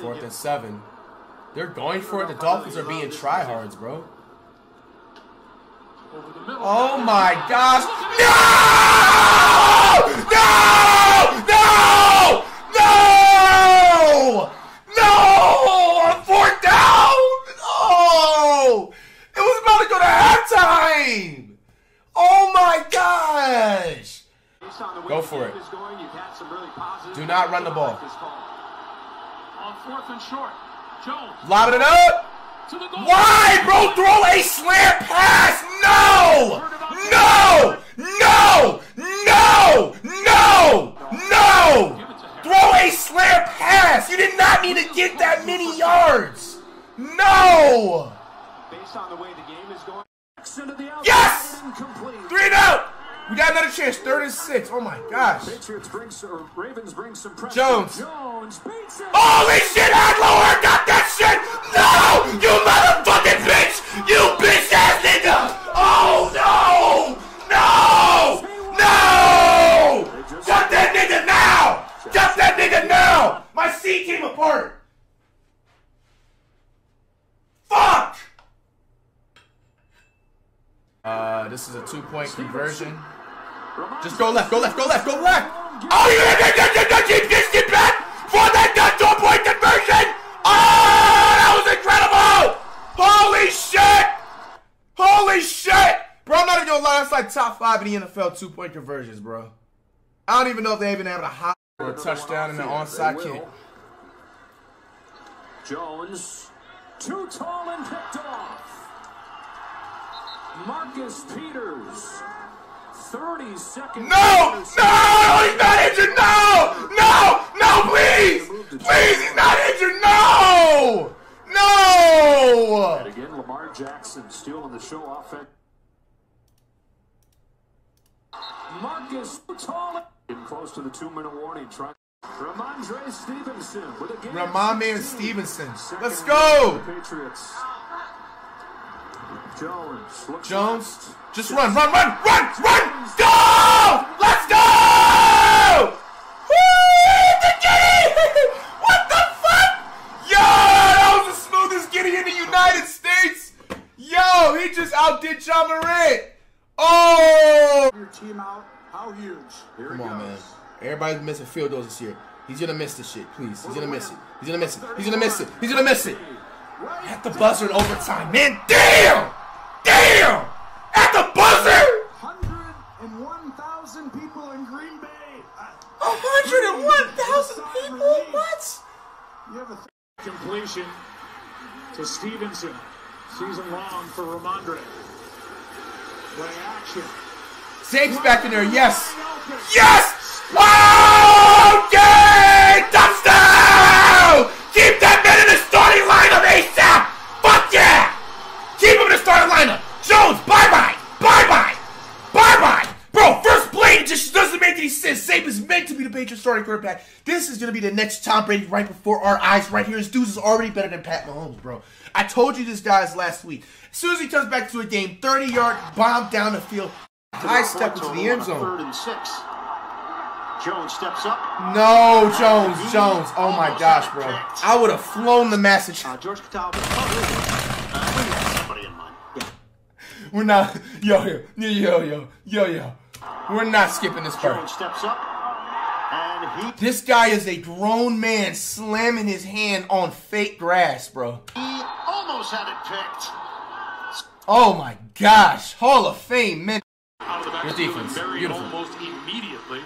Fourth and seven. They're going for it. The Dolphins are being tryhards, bro. Over the middle. Oh my gosh. No! No! No! No! No! On fourth down! Oh! It was about to go to halftime! Oh my gosh! Based on the way Go for it. is going, you've had some really positive Do not run the ball. This. On fourth and short. Jones Lob it up! to the goal. Why, bro? Throw a slant pass! No! No! No! No! No! No! Throw a slant pass! You did not need to get that many yards! No! Based on the way the game is going, Into the outside, Yes! Three and out! We got another chance. Third and six. Oh my gosh. Patriots bring or Ravens bring some pressure. Jones. Jones beats it. Holy shit, Adlower got that shit! No! You motherfucking bitch! You bitch ass nigga! Oh no! No! No! Jump that nigga now! Jump that nigga now! My seat came apart! Fuck! Uh, this is a two-point conversion. Just go left, go left, go left, go left! Oh, you keep get back for that two-point conversion! Oh, that was incredible! Holy shit! Holy shit! Bro, I'm not even gonna lie, that's like top five in the NFL two-point conversions, bro. I don't even know if they even have a high or a touchdown and an onside kick. Jones, too tall and picked off. Marcus Peters, 30 seconds. No! No! He's not injured! No! No! No, please! Please, he's not injured! No! No! And again, Lamar Jackson stealing the show offense. Marcus tall. In close to the two-minute warning. Trying. Rhamondre Stevenson with a game. Ramon Man Stevenson. Let's go! Patriots. Jones. Looks Jones, left. just run, run, run, run, run! Go! Let's go! Woo! The Giddy! What the fuck? Yo, that was the smoothest Giddy in the United States. Yo, he just outdid Ja Morant. Oh! your team out. How huge? Here Come on, goes. man. Everybody's missing field goals this year. He's gonna miss this shit, please. He's gonna miss it. He's gonna miss it. He's gonna miss it. He's gonna miss it. At the buzzer in overtime, man. Damn! Damn! At the buzzer! 101,000 people in Green Bay. Uh, 101,000 people? What? You have a th- Completion to Stevenson. Season long for Rhamondre. Play action. Zappe's back in there, yes. Yes! Okay! Touchdown! Keep that man in the starting lineup ASAP! Fuck yeah! Keep him in the starting lineup! Jones, bye-bye! Bye-bye! Bye-bye! Bro, first play just doesn't make any sense. Zappe is meant to be the Patriots starting quarterback. This is going to be the next Tom Brady right before our eyes right here. This dude is already better than Pat Mahomes, bro. I told you this guys last week. As soon as he comes back to a game, 30-yard bomb down the field, I step into the end zone. Third and six. Jones steps up. No, Jones, Jones. Oh my gosh, bro. I would have flown the message. Uh, George Cataldo. Uh, we had somebody in mind. Yeah. We're not. Yo, yo, yo, yo, yo, yo. We're not skipping this part. Jones steps up. And he, This guy is a grown man slamming his hand on fake grass, bro. he almost had it picked. Oh my gosh. Hall of Fame, man. Out of the Good backfield defense. Beautiful. almost immediately.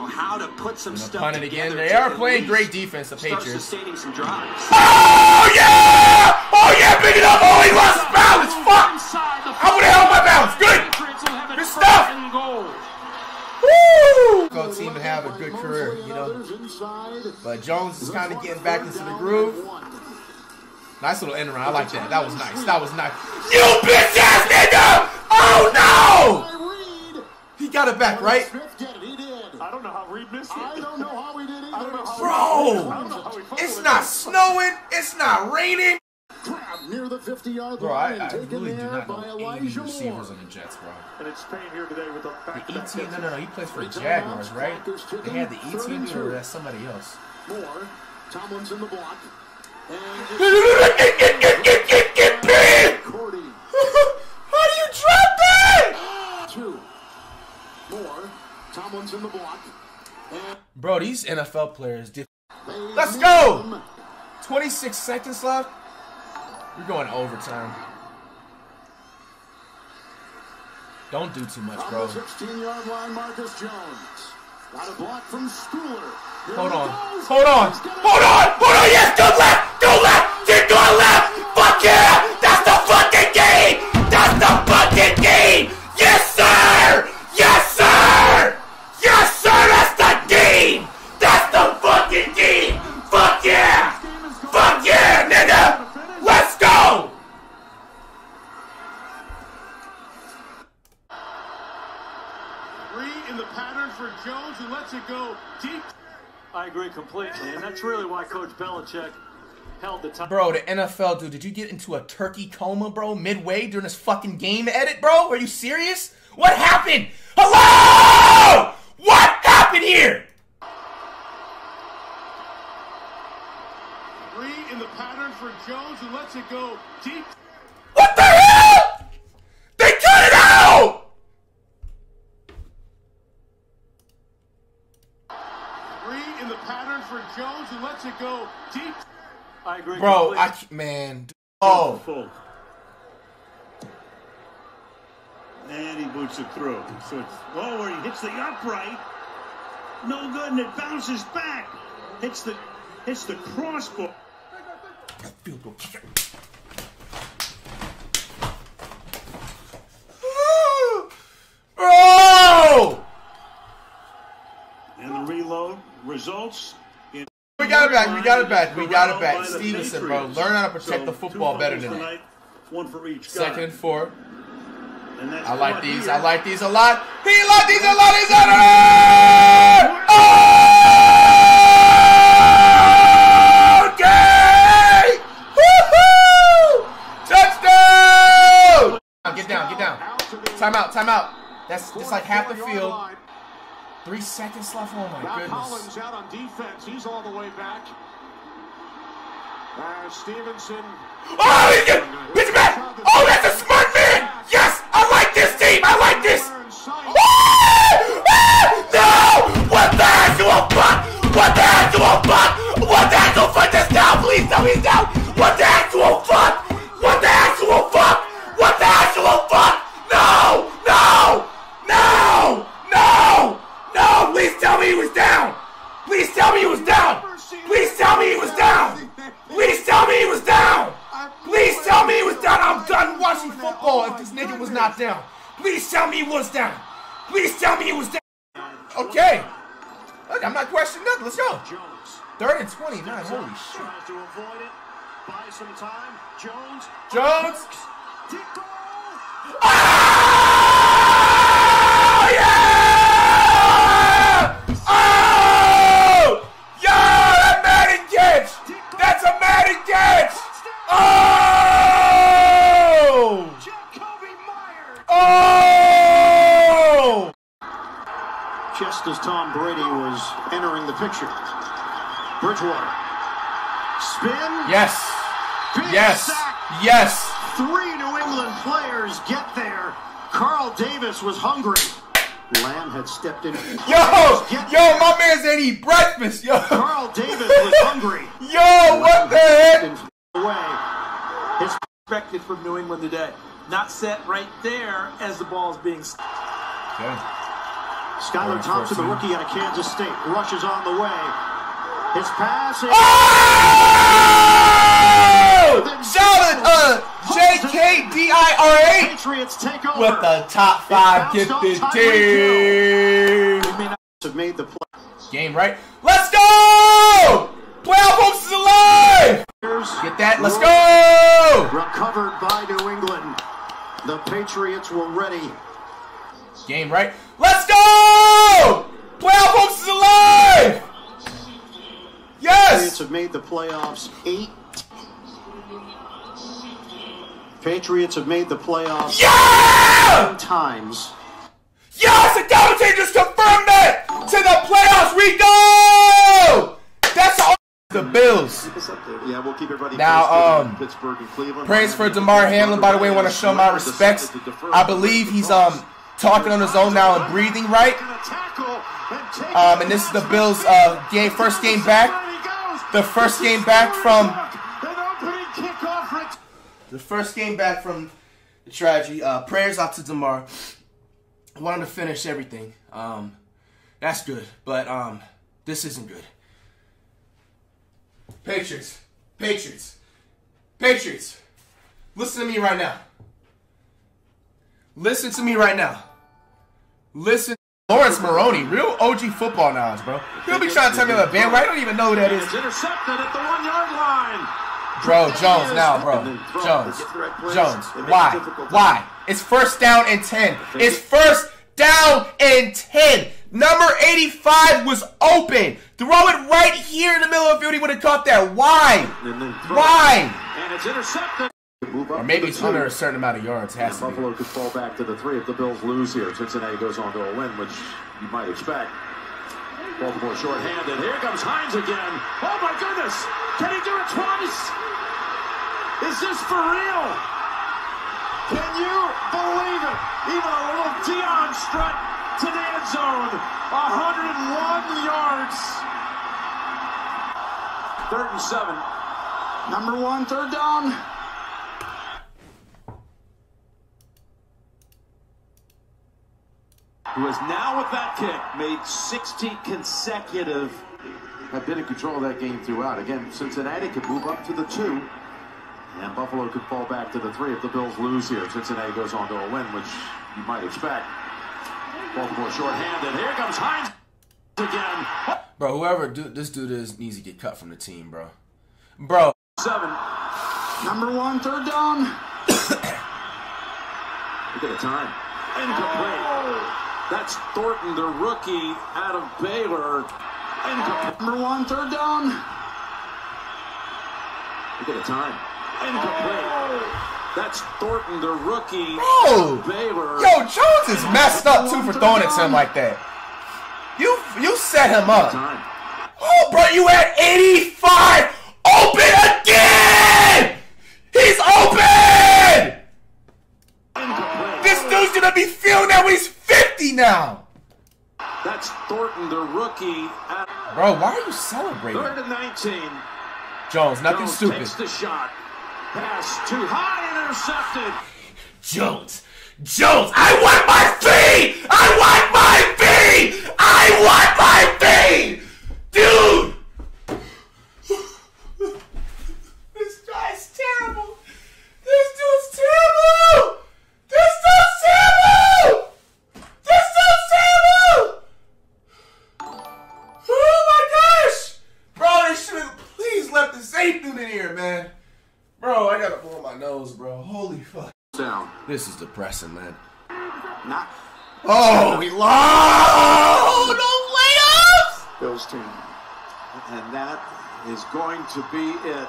How to put some stuff punt it again. They are playing great defense, the Start Patriots. sustaining some drives. Oh yeah! Oh yeah, pick it up! Oh, he lost his balance. Fuck! Inside the I would have held my balance. Good. Patriots will have it Good first stuff. and goal. Woo! Go team to have a good career, you know. But Jones is kind of getting back into the groove. Nice little end around. I like that. That was nice. That was nice. You bitch ass nigga! Oh no! He got it back, right? Smith did it. He did. I don't know how Reed missed it. I don't know how he did I either. Bro! I don't know how he fumbled It's not snowing. It's not raining. Grab near the 50-yard Bro, I, line. I taken really do there not by know any Elijah receivers Moore. on the Jets, bro. And it's Payne here today with the back The E team, no, no, no. He plays for the Jaguars, right? They had the E team, or that's somebody else. Moore Tomlinson the block. And. Cordy. How do you drop that? Two. More. Tomlinson the block. Bro, these NFL players did. Let's go! 26 seconds left. We're going overtime. Don't do too much, bro. 16-yard line, Marcus Jones. Got a block from Schooler. Here Hold on. Hold on. Hold on. Hold on. Yes, go left. Go left. Keep going left. That's really why Coach Belichick held the top. Bro, the NFL, dude, did you get into a turkey coma, bro, midway during this fucking game edit, bro? Are you serious? What happened? Hello? What happened here? Three in the pattern for Jones, who lets it go deep. What the hell? They cut it out! Three in the pattern for Jones, who lets it go deep. I agree Bro, I man. Oh, Full. And he boots it through. So it's lower. He hits the upright. No good, and it bounces back. Hits the hits the crossbar. field goal kicker. Bro! And the reload results in We got it back. We got it back. We got it back. Stevenson, bro. Learn how to protect So, the football better than that. One for each guy. Second and four. And I like these. here. I like these a lot. He like these a lot. He's under it. Oh! Okay. Woohoo! Touchdown! Get down. Get down. Time Out Timeout. Timeout. That's just like half the 44-yard field. Line. Three seconds left. Oh my Now goodness. Collins out on defense. He's all the way back. Uh, Stevenson. Oh, he's good. Pitch back. Oh, that's a smart man. Yes, I like this team. I like this. Anywhere. Ah! Ah! No! What the actual fuck? What the actual fuck? What the actual fuck? Just down, please tell me he's down. What the actual fuck? What the actual fuck? What the actual fuck? No! No! No! No! No! Please tell me he was down. Please tell me he was down. Please tell me he was down. Please tell me he was down. Please tell me he was down. I'm done watching football if this nigga was not down. Please tell me he was down. Please tell me he was down. Okay. Look, I'm not questioning nothing. Let's go. Jones. Third and 29. Holy shit. To avoid it. Buy some time. Jones. Jones. Oh, yeah! Oh! Yo, that Madden catch! That's a Madden catch! Oh! Oh! Just as Tom Brady was entering the picture. Bridgewater. Spin. Yes. Yes. sack. Yes. Three New England players get there. Carl Davis was hungry. Lamb had stepped in. Yo, yo, my man's said eat breakfast. Yo, Carl Davis was hungry. yo, what the heck? Away. His expected from New England today. Not set right there as the ball is being. Okay. Skylar Alright, Thompson, the rookie out of Kansas State, rushes on the way. His pass is Oh! Shout out uh, JKDIRA Patriots take over. with the top five It bounced gifted off Tyreek team. have made the play. Game right. Let's go! Playoff hopes is alive. Get that. Let's go. Recovered by New England. The Patriots were ready. Game right. Let's go! Playoff hopes is alive. Yes! Patriots have made the playoffs eight. Patriots have made the playoffs Yeah! times. Yes, the commentators confirmed that! To the playoffs we go! That's all. The Bills. Yeah, we'll keep everybody Now, um, Pittsburgh and Cleveland. Praise for Damar Hamlin. By the way, I want to show my respects. I believe he's um talking on his own now and breathing right. Um, and this is the Bills' uh, game, first game back. The first game back from the first game back from the tragedy. Uh, prayers out to Damar. I wanted to finish everything. Um, that's good, but um, this isn't good. Patriots, Patriots, Patriots. Listen to me right now. Listen to me right now. Listen. Laurence Maroney, real OG football knowledge, bro. He'll be trying to tell me about band. I don't even know who that is. Intercepted at the one yard line. Bro, Jones now, bro. Jones. Jones. Why? Why? It's first down and 10. It's first down and 10. Number 85 was open. Throw it right here in the middle of the field. He would have caught that. Why? Why? And it's intercepted. Or maybe it's under a certain amount of yards. Has to be. Buffalo could fall back to the three if the Bills lose here. Cincinnati goes on to a win, which you might expect. Baltimore shorthanded. Here comes Hines again. Oh my goodness! Can he do it twice? Is this for real? Can you believe it? Even a little Deion strut to the end zone. 101 yards. Third and seven. Number one, third down. Who has now with that kick made 60 consecutive Have been in control of that game throughout. Again, Cincinnati could move up to the two. And Buffalo could fall back to the three if the Bills lose here. Cincinnati goes on to a win, which you might expect. Baltimore shorthanded. Here comes Hines again. Bro, whoever do, this dude is needs to get cut from the team, bro. Bro, Seven. Number one, third down. Look at the time. Incomplete. Oh. That's Thornton, the rookie out of Baylor. Incomplete. Number one, third down. Look at the time. Incomplete. That's Thornton, the rookie bro. out of Baylor. Yo, Jones is messed up too for throwing it to him like that. You you set him up. Oh, bro, you had 85 open again. He's open. This dude's gonna be feeling that when he's 50 now. That's Thornton, the rookie. Bro, why are you celebrating? Third and 19. Jones, nothing Jones stupid. takes the shot. Pass too high intercepted. Jones, Jones, I want my fee! Holy fuck. Down. This is depressing, man. Not Oh, we lost! No playoffs! Bills team. And that is going to be it.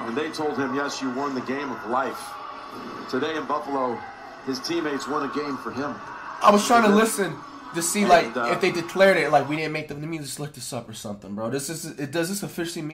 And they told him, yes, you won the game of life. Today in Buffalo, his teammates won a game for him. I was trying to listen to see like And, uh, if they declared it like we didn't make them. Let me just look this up or something, bro. This is it. Does this officially mean?